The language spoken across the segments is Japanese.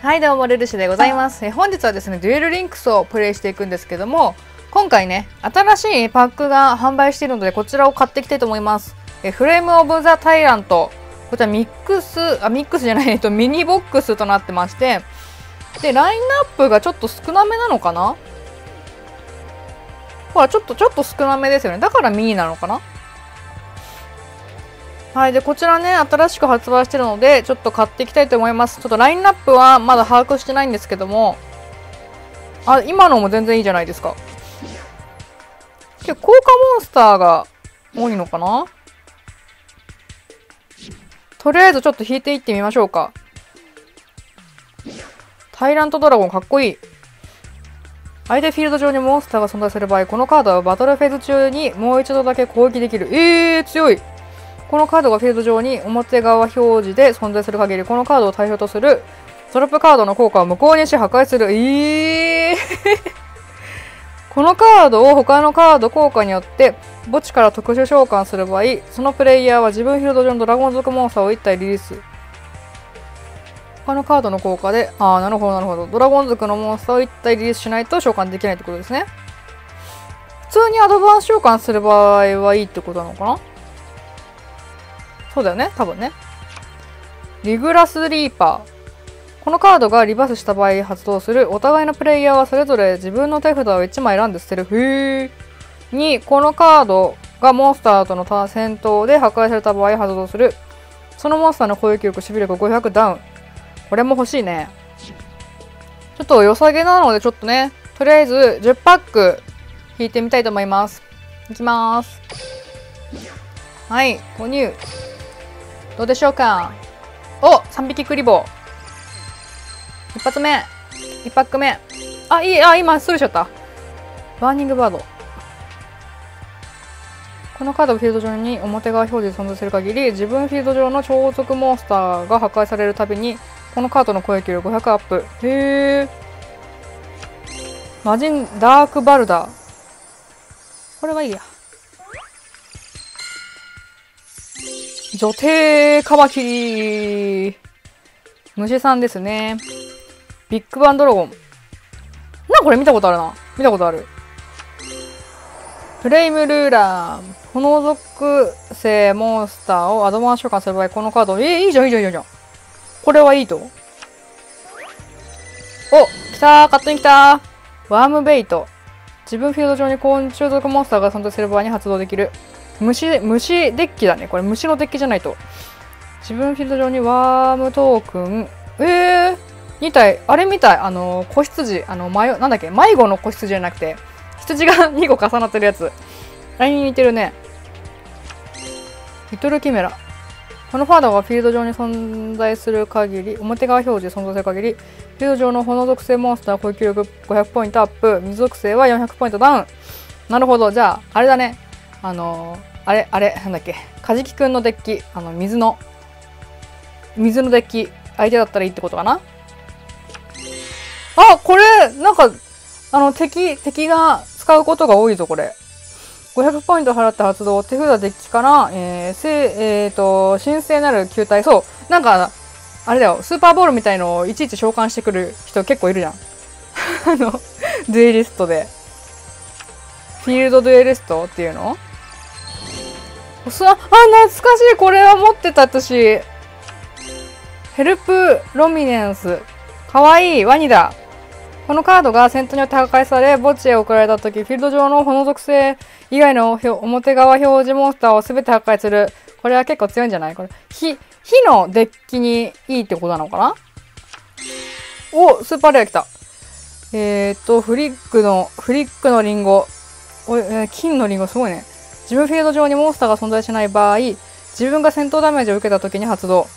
はいどうもルルシでございます。え本日はですねデュエルリンクスをプレイしていくんですけども今回ね新しいパックが販売しているのでこちらを買っていきたいと思います。えフレームオブザタイラント。こちらミックスあミックスじゃないえっとミニボックスとなってましてでラインナップがちょっと少なめなのかな？ほらちょっとちょっと少なめですよね。だからミニなのかな？はい。で、こちらね、新しく発売してるので、ちょっと買っていきたいと思います。ちょっとラインナップはまだ把握してないんですけども、あ、今のも全然いいじゃないですか。結構、効果モンスターが多いのかな？とりあえずちょっと引いていってみましょうか。タイラントドラゴンかっこいい。相手フィールド上にモンスターが存在する場合、このカードはバトルフェーズ中にもう一度だけ攻撃できる。えー、強いこのカードがフィールド上に表側表示で存在する限り、このカードを対象とするトラップカードの効果を無効にし破壊する。えー このカードを他のカード効果によって墓地から特殊召喚する場合、そのプレイヤーは自分フィールド上のドラゴン族モンスターを1体リリース。他のカードの効果で、ああ、なるほど、なるほど。ドラゴン族のモンスターを1体リリースしないと召喚できないってことですね。普通にアドバンス召喚する場合はいいってことなのかな？そうだよね多分ね。リグラスリーパー。このカードがリバースした場合発動するお互いのプレイヤーはそれぞれ自分の手札を1枚選んで捨てる。へ。に、このカードがモンスターとの戦闘で破壊された場合発動する。そのモンスターの攻撃力、守備力500ダウン。これも欲しいね。ちょっと良さげなのでちょっとね、とりあえず10パック引いてみたいと思います。いきます。はい、購入。どうでしょうか？お !3 匹クリボー。一発目。一パック目。あ、いい、あ、今、スルーしちゃった。バーニングバード。このカードをフィールド上に表側表示で存在する限り、自分フィールド上の鳥獣族モンスターが破壊されるたびに、このカードの攻撃力500アップ。へー。魔人ダークバルダー。これはいいや。女帝カマキリ虫さんですね。ビッグバンドラゴン。な、これ見たことあるな。見たことある。フレイムルーラー。炎属性モンスターをアドバンス召喚する場合、このカード。えー、いいじゃん、いいじゃん、いいじゃん。これはいいと。お、来たー、勝手に来たー。ワームベイト。自分フィールド上に昆虫属モンスターが存在する場合に発動できる。虫、虫デッキだね。これ虫のデッキじゃないと。自分フィールド上にワームトークン。えー、2体、あれみたい。あの、子羊、あの、まよ、なんだっけ？迷子の子羊じゃなくて、羊が 2個重なってるやつ。あれに似てるね。リトルキメラ。このファードがフィールド上に存在する限り、表側表示存在する限り、フィールド上の炎属性モンスター攻撃力500ポイントアップ、水属性は400ポイントダウン。なるほど。じゃあ、あれだね。あのーあれ、あれ、なんだっけ、カジキくんのデッキ、あの、水の、水のデッキ、相手だったらいいってことかな？あ、これ、なんか、あの、敵、敵が使うことが多いぞ、これ。500ポイント払って発動、手札デッキから、えー、せえーと、神聖なる球体、そう、なんか、あれだよ、スーパーボールみたいのをいちいち召喚してくる人結構いるじゃん。あの、デュエリストで。フィールドデュエリストっていうの？あ、懐かしいこれは持ってた私。ヘルプロミネンス。かわいいワニだ。このカードが戦闘によって破壊され、墓地へ送られた時、フィールド上の炎属性以外の表側表示モンスターを全て破壊する。これは結構強いんじゃない？これ。火、火のデッキにいいってことなのかな？お、スーパーレア来た。えー、っと、フリックの、フリックのリンゴ。おえー、金のリンゴすごいね。自分フィールド上にモンスターが存在しない場合、自分が戦闘ダメージを受けた時に発動。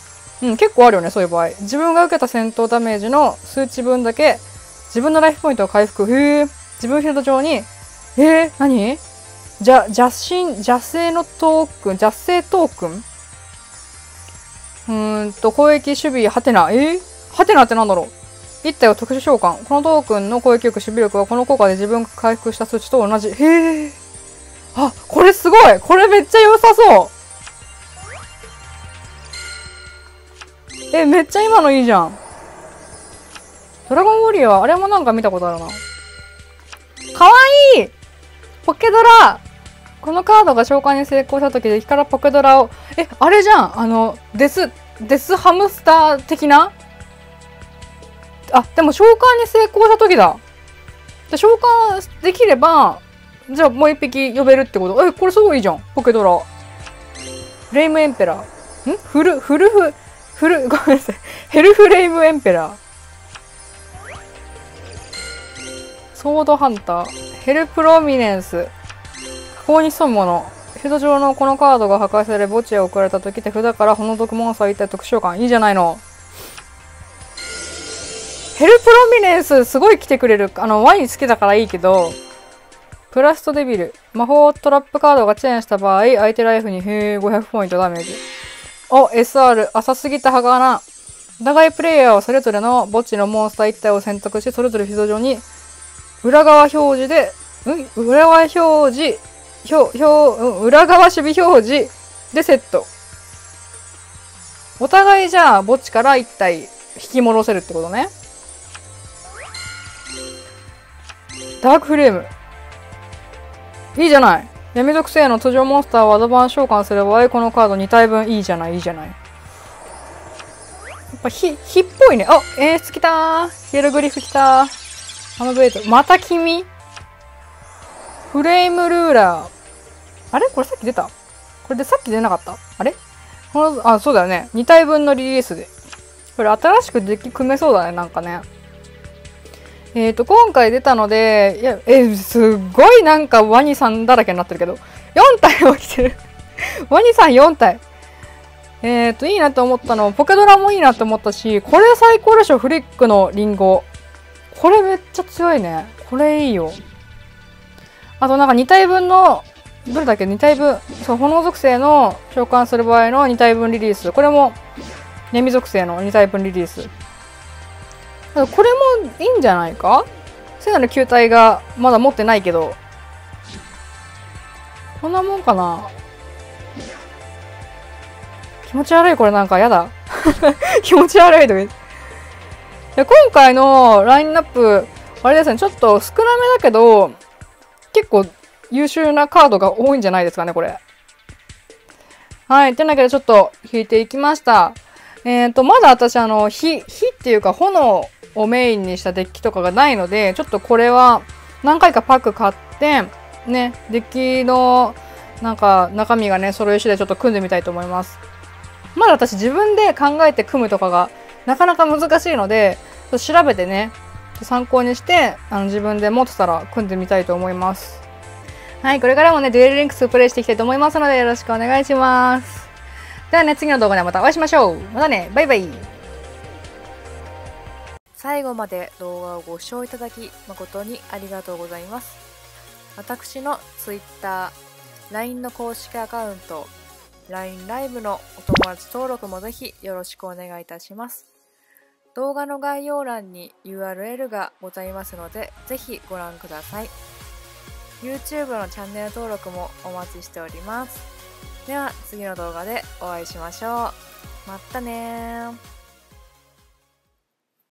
うん、結構あるよね、そういう場合。自分が受けた戦闘ダメージの数値分だけ、自分のライフポイントを回復。へえ。自分フィールド上に、えー、何？じゃ、邪神、邪性のトークン、邪性トークン？うんと、攻撃、守備、ハテナ。えー、ハテナってなんだろう？一体を特殊召喚。このトークンの攻撃力、守備力はこの効果で自分が回復した数値と同じ。へえ。あ、これすごい。これめっちゃ良さそう。え、めっちゃ今のいいじゃん。ドラゴンウォリアー、あれもなんか見たことあるな。かわいい！ポケドラ！このカードが召喚に成功した時でからポケドラを、え、あれじゃん。あの、デス、デスハムスター的な？あ、でも召喚に成功した時だ。で召喚できれば、じゃあもう一匹呼べるってこと？え、これすごいいいじゃん。ポケドラ。フレイムエンペラー。ん？フル、フルフ、フル、ごめんなさい。ヘルフレイムエンペラー。ソードハンター。ヘルプロミネンス。火口に潜む者。フィールド上のこのカードが破壊され墓地へ送られた時手札から炎族モンスター一体特殊召喚。いいじゃないの。ヘルプロミネンスすごい来てくれる。あの、ワイン好きだからいいけど、プラストデビル。魔法トラップカードがチェーンした場合、相手ライフに500ポイントダメージ。お、SR、浅すぎたがな。お互いプレイヤーはそれぞれの墓地のモンスター1体を選択し、それぞれフィード上に、裏側表示で、うん？裏側表示、表、表、うん、裏側守備表示でセット。お互いじゃあ墓地から1体引き戻せるってことね。ダークフレーム。いいじゃない。闇属性の通常モンスターをアドバン召喚する場合、このカード2体分いいじゃない、いいじゃない。やっぱ火、火っぽいね。あ、演出来たー。ヒエルグリフ来たー。ハムベイト。また君？フレームルーラー。あれ？これさっき出た？これでさっき出なかった？あれ？この、あ、そうだよね。2体分のリリースで。これ新しくデッキ組めそうだね、なんかね。えっ、ー、と、今回出たので、いや、えすっごいなんかワニさんだらけになってるけど、4体も来てる ワニさん4体。えっ、ー、と、いいなと思ったの、ポケドラもいいなと思ったし、これ最高でしょ、フリックのリンゴ。これめっちゃ強いね。これいいよ。あとなんか2体分の、どれだっけ ?2 体分、そう、炎属性の召喚する場合の2体分リリース。これも、闇属性の2体分リリース。これもいいんじゃないか？セナの球体がまだ持ってないけど。こんなもんかな？気持ち悪いこれなんかやだ。気持ち悪いとか今回のラインナップ、あれですね、ちょっと少なめだけど、結構優秀なカードが多いんじゃないですかね、これ。はい。てなわけでちょっと引いていきました。えっ、ー、と、まだ私あの、火、火っていうか炎をメインにしたデッキとかがないので、ちょっとこれは何回かパック買って、ね、デッキのなんか中身がね、揃い次第ちょっと組んでみたいと思います。まだ私自分で考えて組むとかがなかなか難しいので、調べてね、参考にしてあの自分で持ってたら組んでみたいと思います。はい、これからもね、デュエルリンクスプレイしていきたいと思いますのでよろしくお願いします。ではね、次の動画でまたお会いしましょう。またね、バイバイ。最後まで動画をご視聴いただき誠にありがとうございます。私の Twitter、LINE の公式アカウント、LINE ライブのお友達登録もぜひよろしくお願いいたします。動画の概要欄に URL がございますので、ぜひご覧ください。YouTube のチャンネル登録もお待ちしております。では次の動画でお会いしましょう。またね